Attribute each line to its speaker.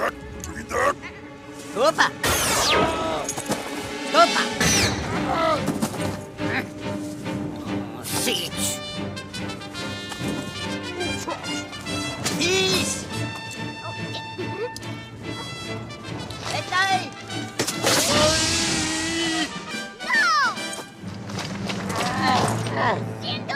Speaker 1: that, give me that. Opa! Opa! Oh! Peace! Let's go! No! Uh, uh.